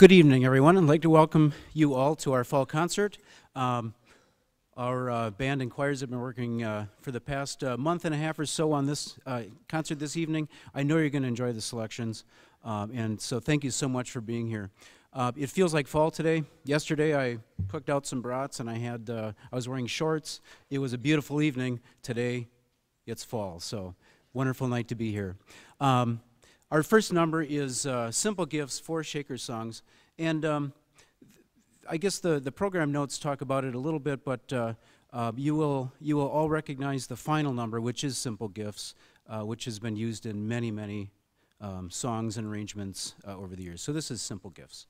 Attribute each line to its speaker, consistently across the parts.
Speaker 1: Good evening, everyone. I'd like to welcome you all to our fall concert. Um, our uh, band and choirs have been working uh, for the past uh, month and a half or so on this uh, concert this evening. I know you're going to enjoy the selections, um, and so thank you so much for being here. Uh, it feels like fall today. Yesterday, I cooked out some brats, and I had uh, I was wearing shorts. It was a beautiful evening. Today, it's fall, so wonderful night to be here. Um, our first number is uh, Simple Gifts, four Shaker songs. And um, I guess the, the program notes talk about it a little bit, but uh, uh, you, will, you will all recognize the final number, which is Simple Gifts, uh, which has been used in many, many um, songs and arrangements uh, over the years. So this is Simple Gifts.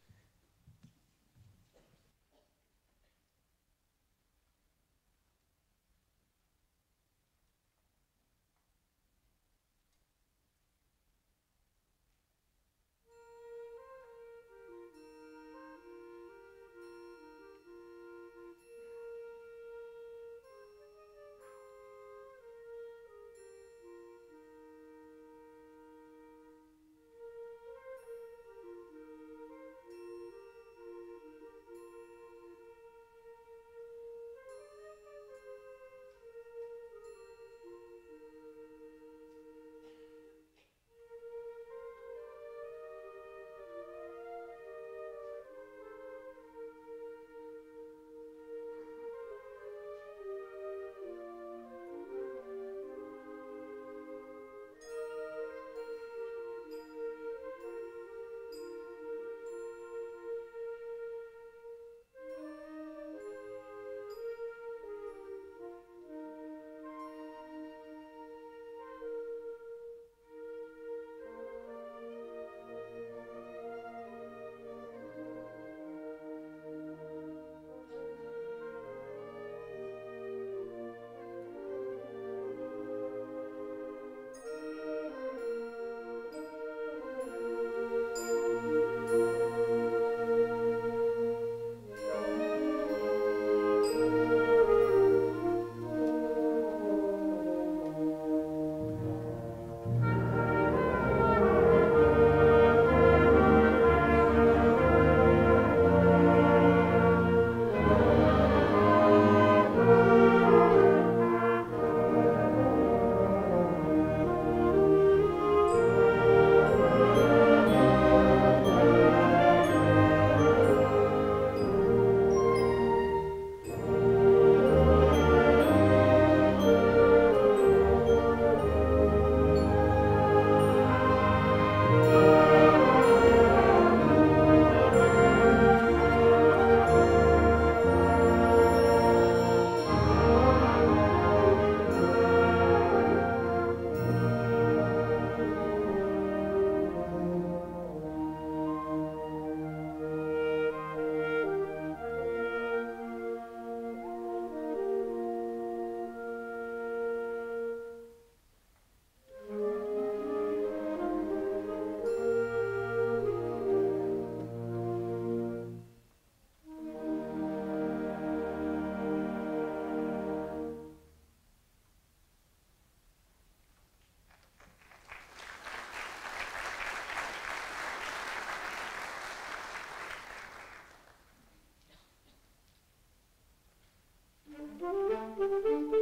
Speaker 1: Thank you.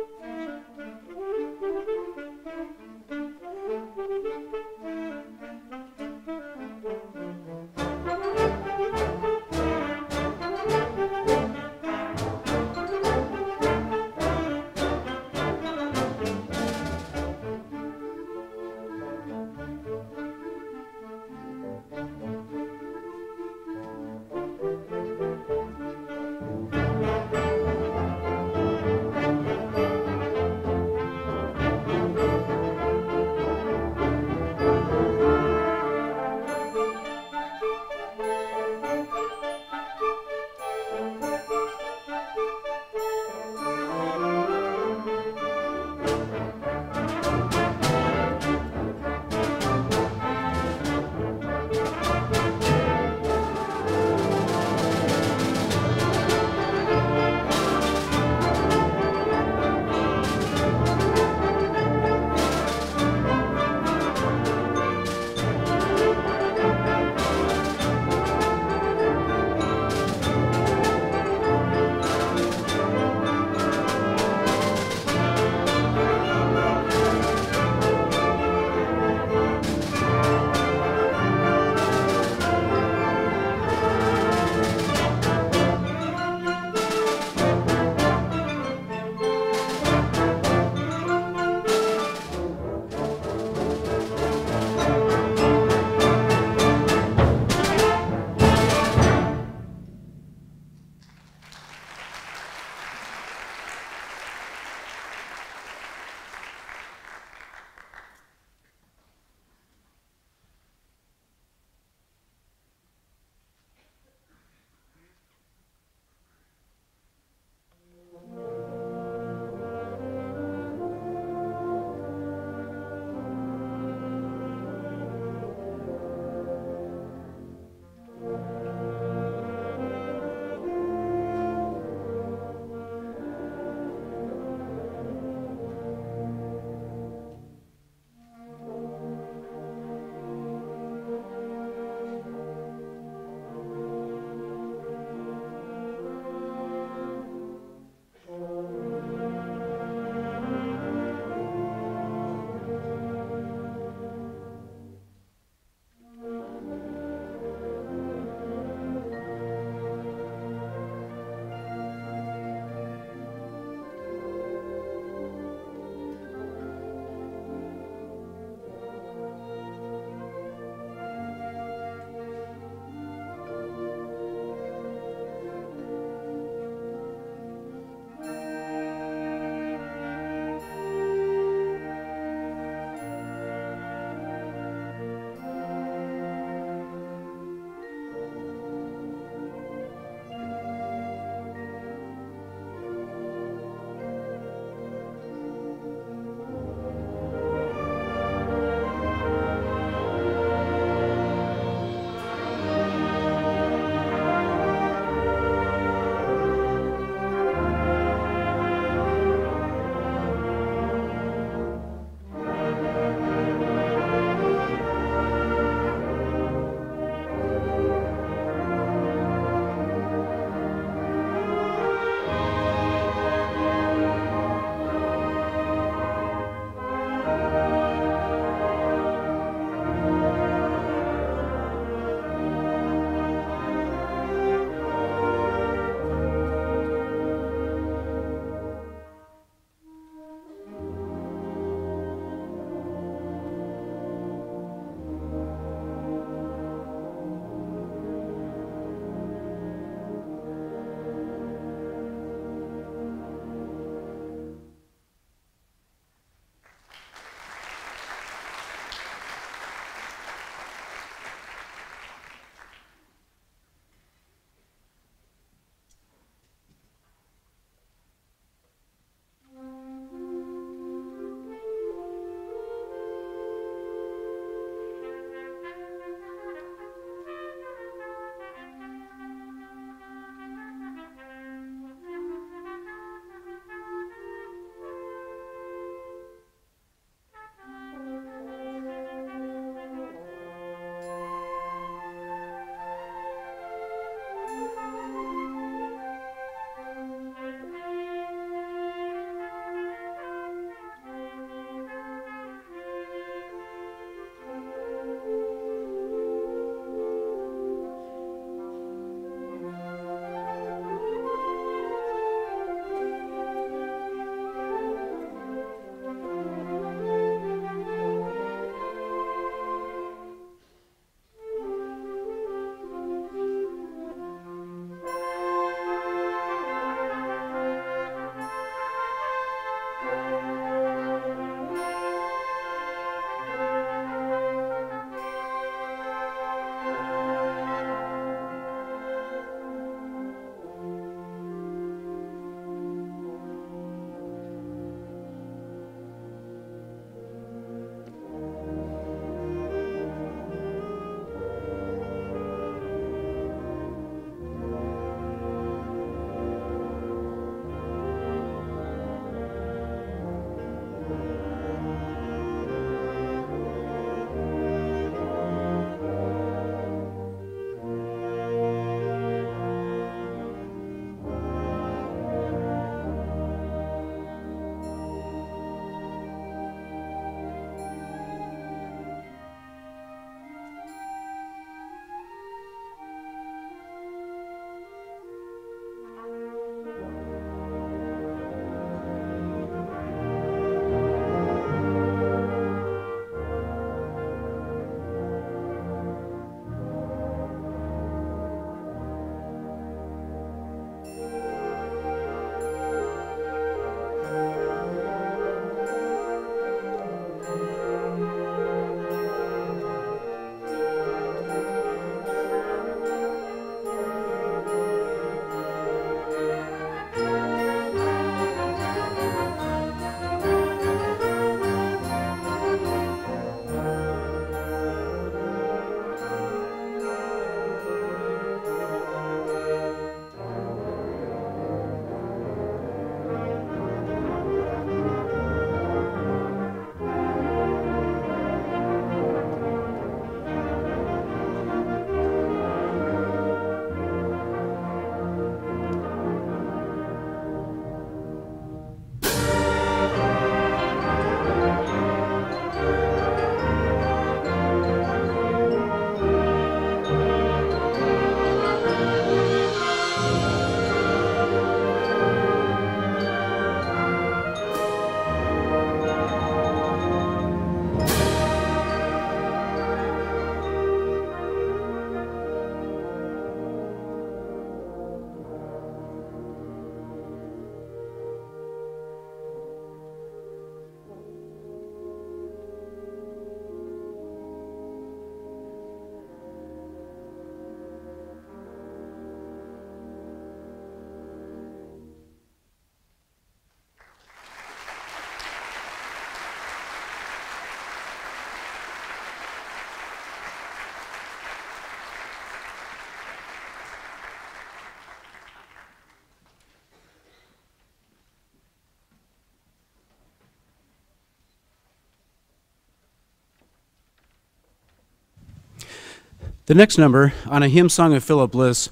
Speaker 1: The next number on a hymn song of Philip Bliss,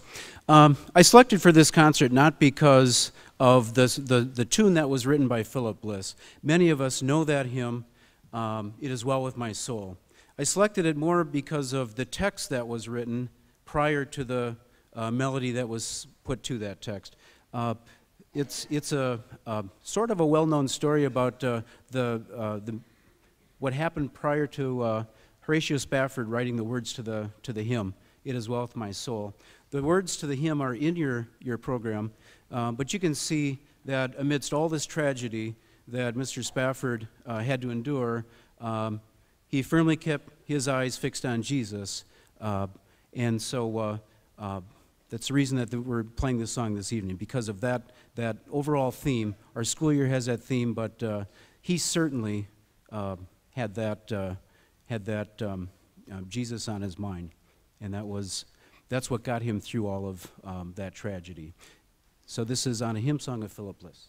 Speaker 1: um, I selected for this concert not because of this, the, the tune that was written by Philip Bliss. Many of us know that hymn, um, It Is Well With My Soul. I selected it more because of the text that was written prior to the uh, melody that was put to that text. Uh, it's it's a, sort of a well-known story about uh, the, uh, the what happened prior to uh, Horatio Spafford writing the words to the to the hymn. It is well with my soul. The words to the hymn are in your your program, uh, but you can see that amidst all this tragedy that Mr. Spafford uh, had to endure, um, he firmly kept his eyes fixed on Jesus, uh, and so that's the reason that we're playing this song this evening because of that that overall theme. Our school year has that theme, but uh, he certainly uh, had that uh, had that um, uh, Jesus on his mind, and that was that's what got him through all of um, that tragedy. So this is on a hymn song of Philip Bliss.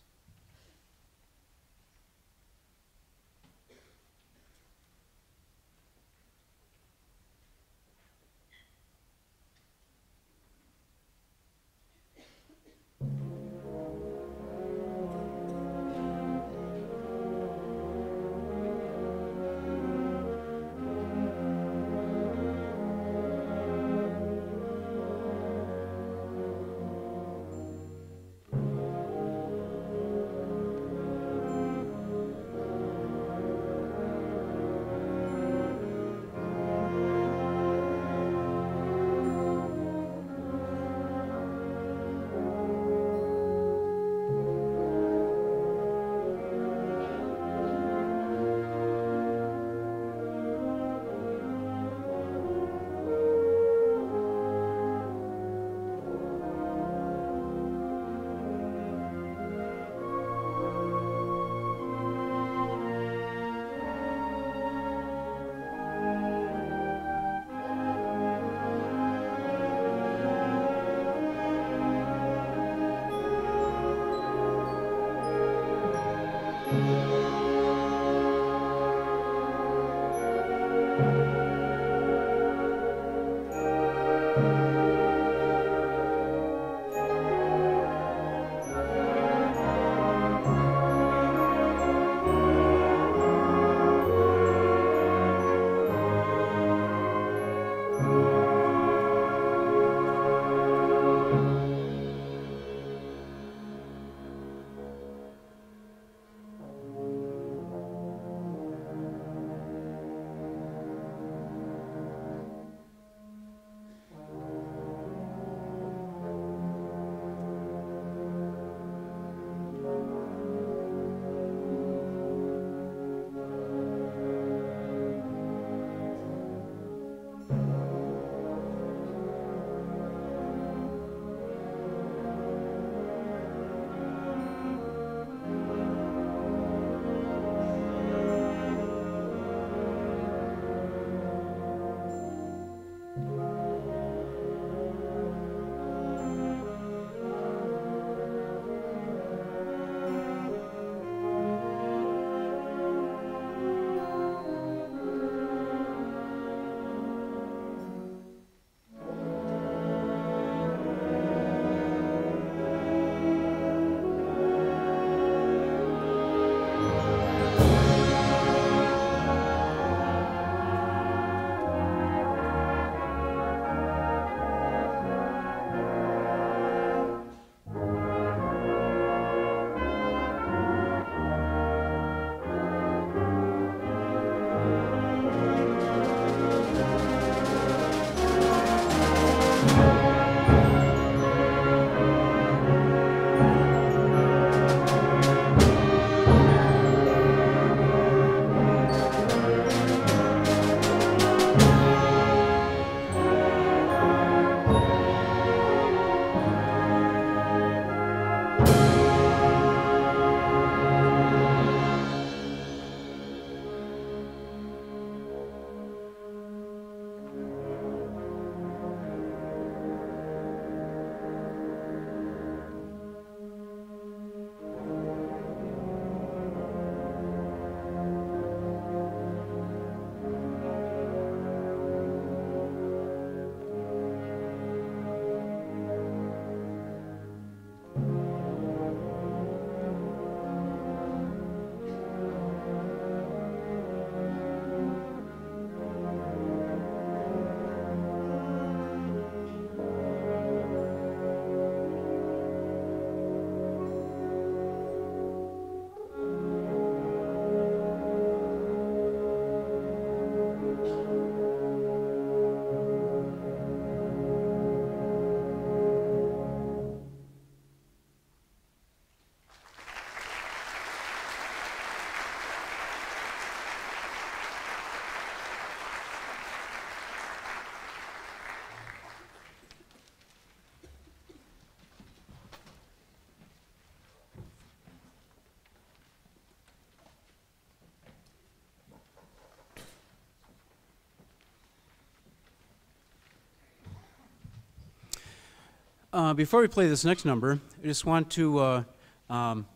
Speaker 1: Uh, before we play this next number, I just want to uh, um,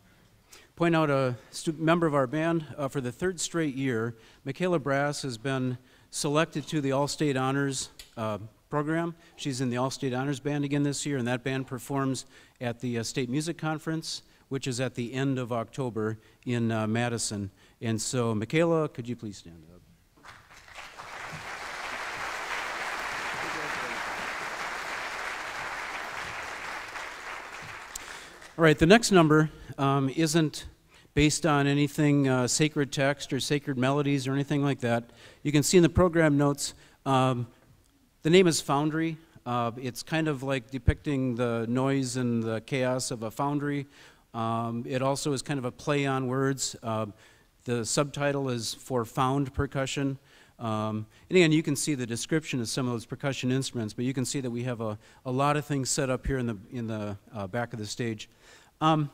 Speaker 1: point out a member of our band uh, for the third straight year. Michaela Brass has been selected to the All State Honors uh, program. She's in the All State Honors Band again this year, and that band performs at the uh, State Music Conference, which is at the end of October in Madison. And so, Michaela, could you please stand up? All right, the next number um, isn't based on anything uh, sacred text or sacred melodies or anything like that. You can see in the program notes, um, the name is Foundry. Uh, it's kind of like depicting the noise and the chaos of a foundry. Um, it also is kind of a play on words. Uh, the subtitle is for found percussion. Um, and again, you can see the description of some of those percussion instruments, but you can see that we have a, a lot of things set up here in the, in the uh, back of the stage. Um,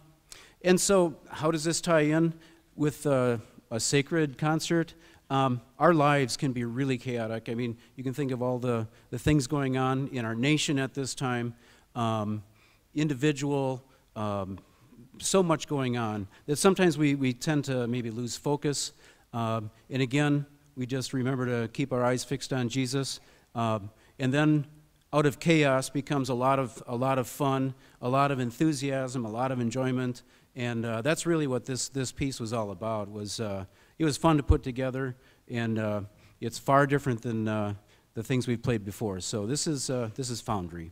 Speaker 1: and so, how does this tie in with uh, a sacred concert? Um, our lives can be really chaotic. I mean, you can think of all the, the things going on in our nation at this time, um, individual, um, so much going on that sometimes we, we tend to maybe lose focus. Um, and again, we just remember to keep our eyes fixed on Jesus. Um, and then out of chaos becomes a lot of, a lot of fun, a lot of enthusiasm, a lot of enjoyment. And uh, that's really what this, this piece was all about. Was, uh, it was fun to put together, and uh, it's far different than uh, the things we've played before. So this is, uh, this is Foundry.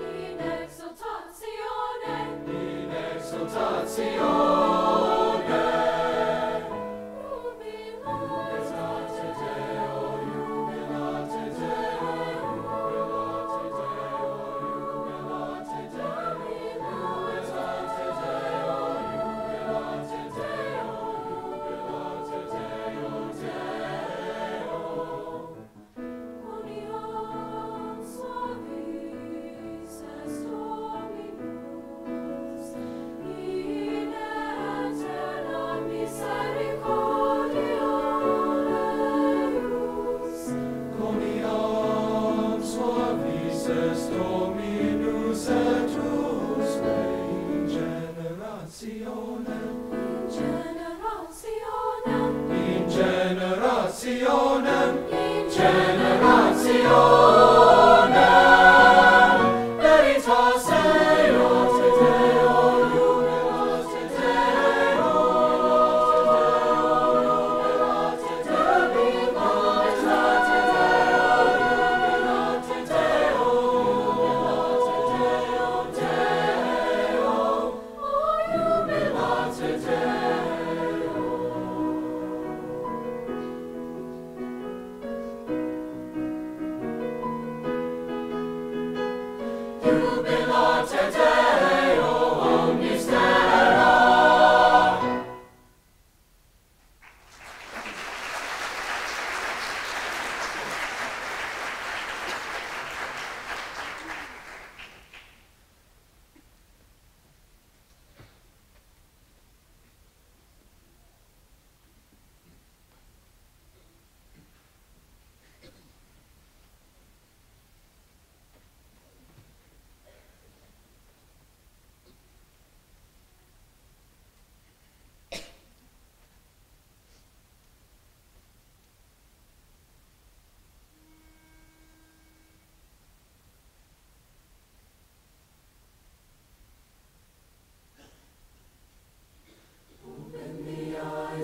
Speaker 2: exaltación.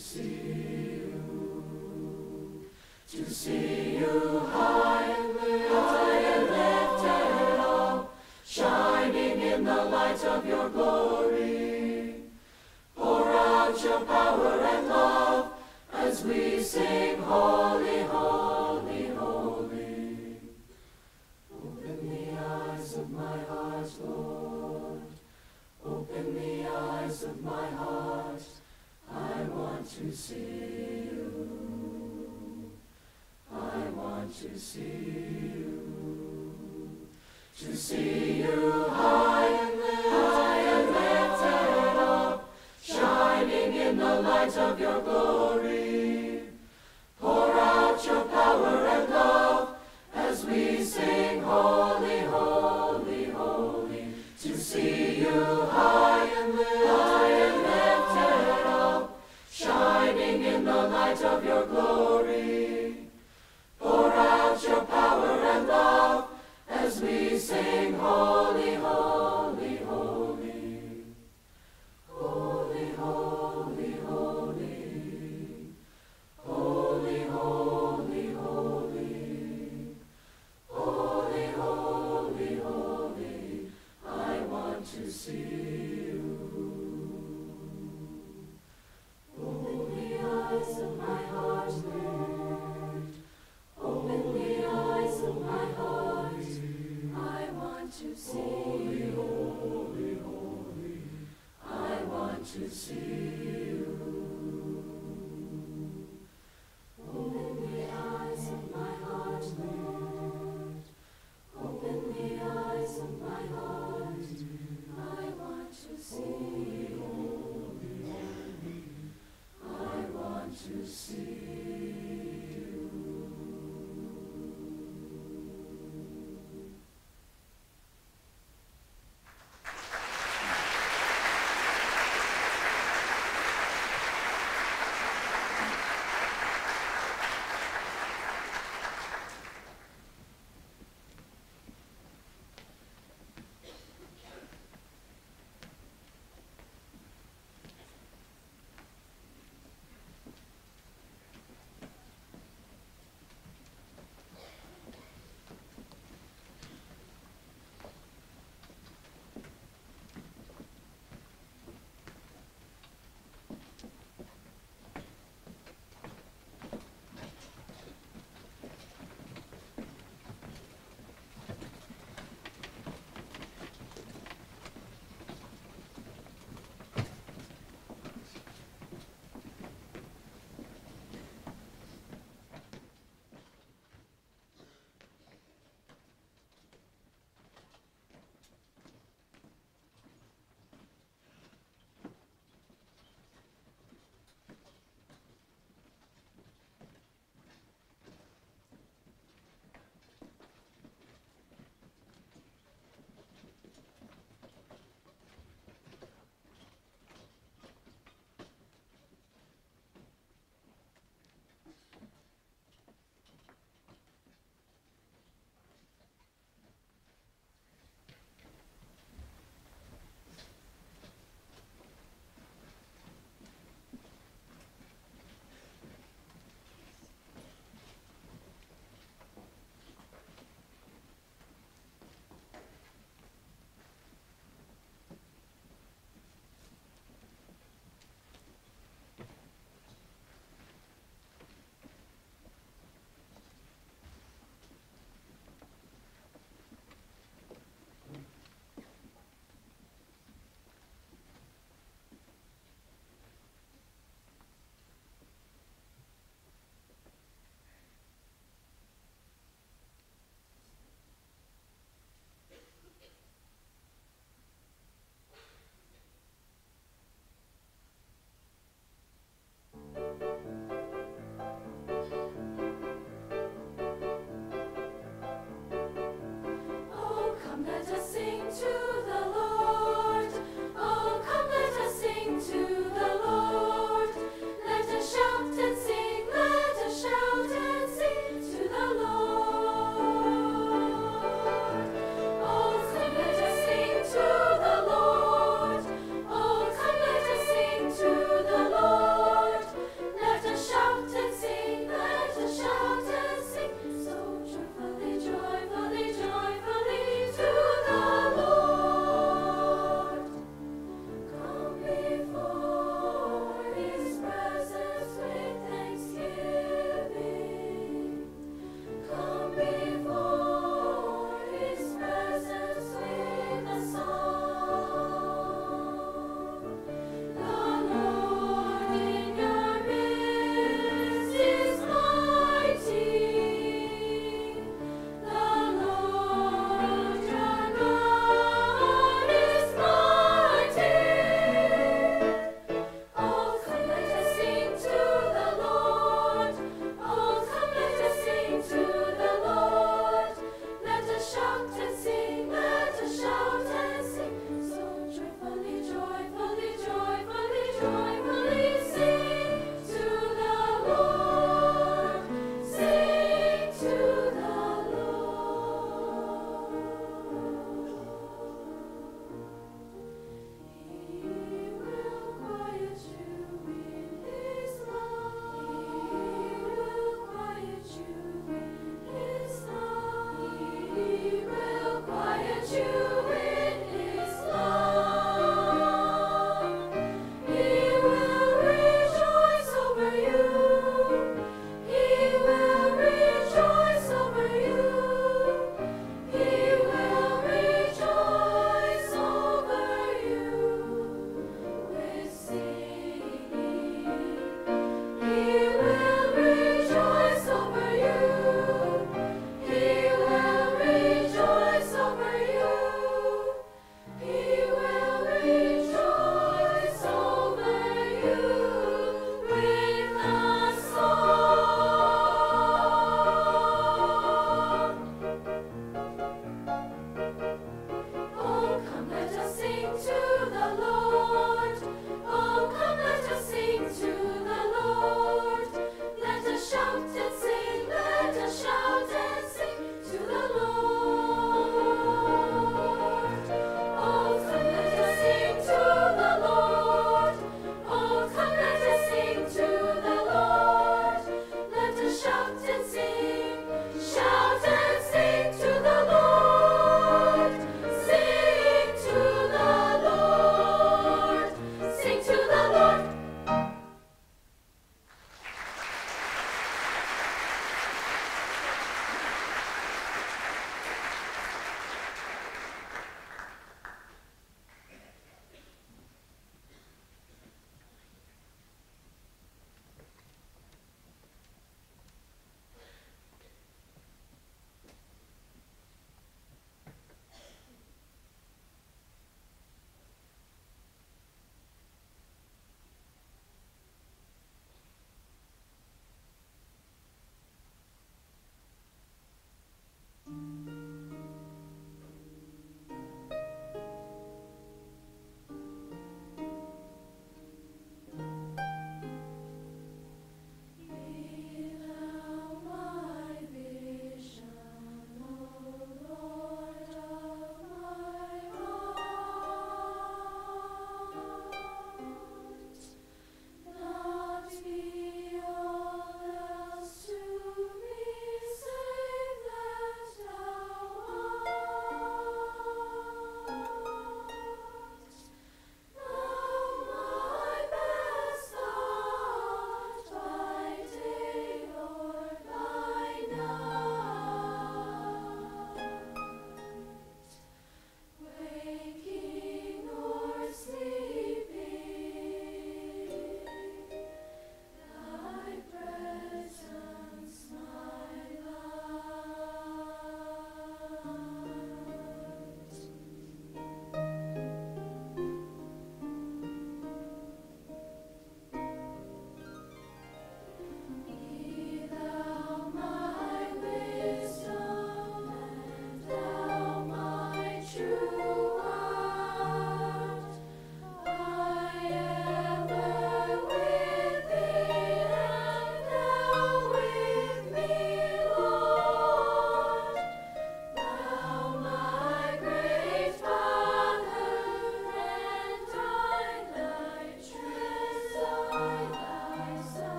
Speaker 2: See.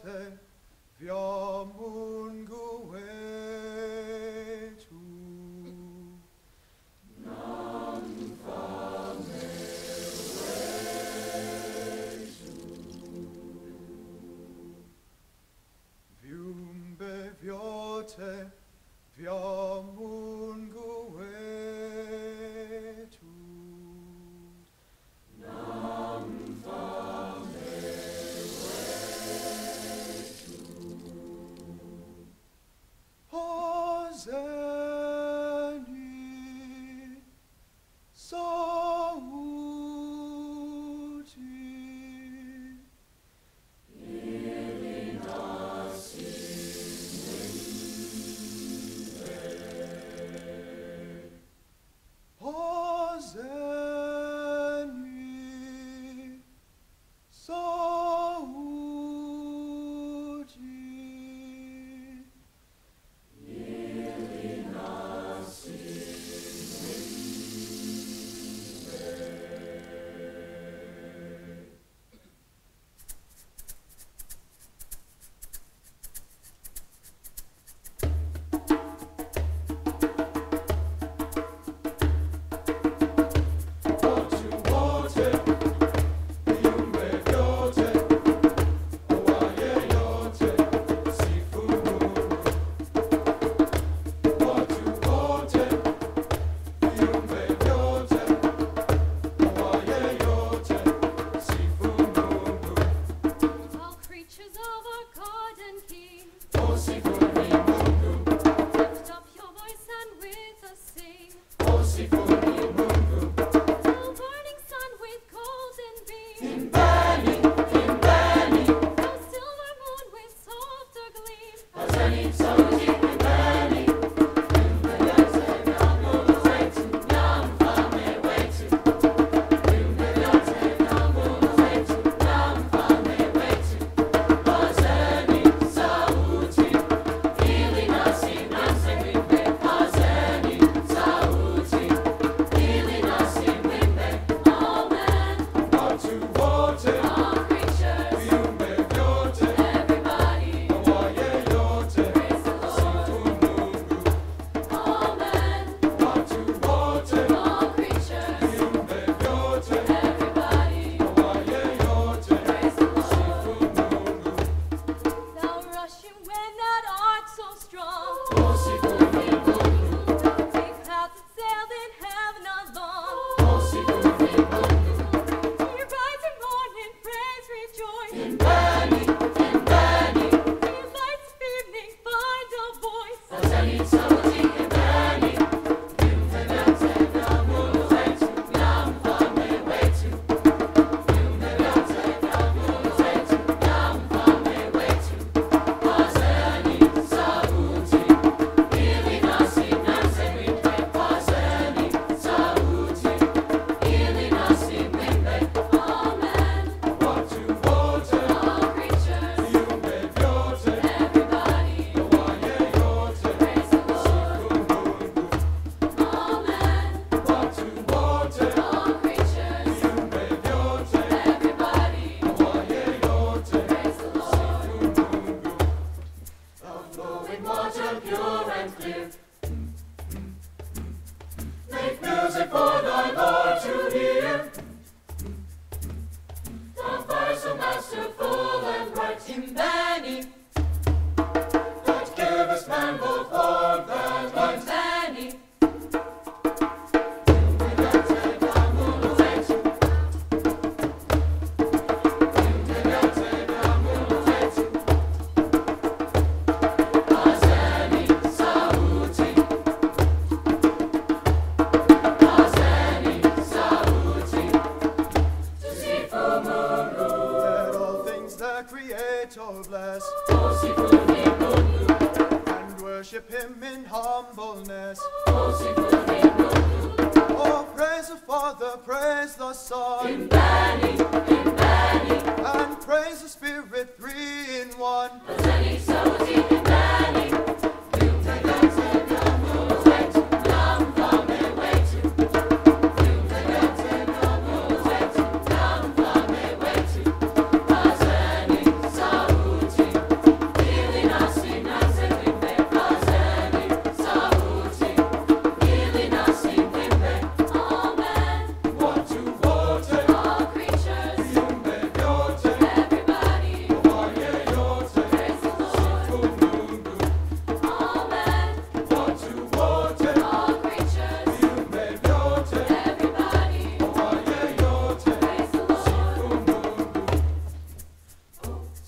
Speaker 3: Fiote, via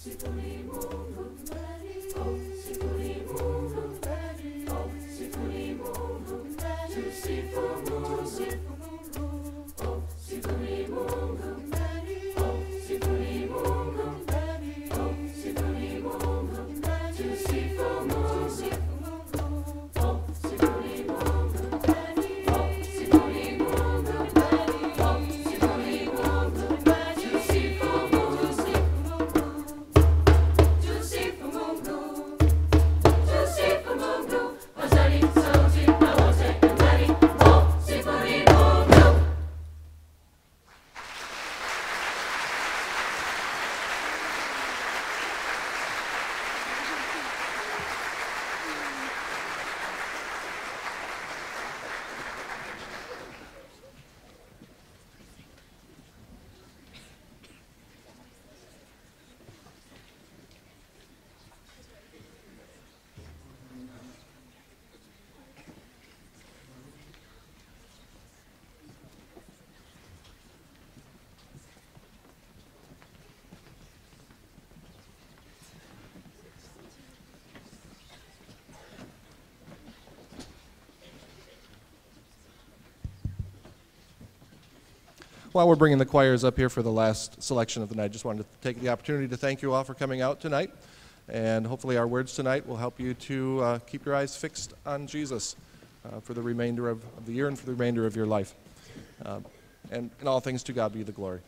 Speaker 4: Oh,
Speaker 2: sifuni Mungu, oh,
Speaker 5: While we're bringing the choirs up here for the last selection of the night, just wanted to take the opportunity to thank you all for coming out tonight. And hopefully, our words tonight will help you to uh, keep your eyes fixed on Jesus uh, for the remainder of, of the year and for the remainder of your life. Uh, and in all things, to God be the glory.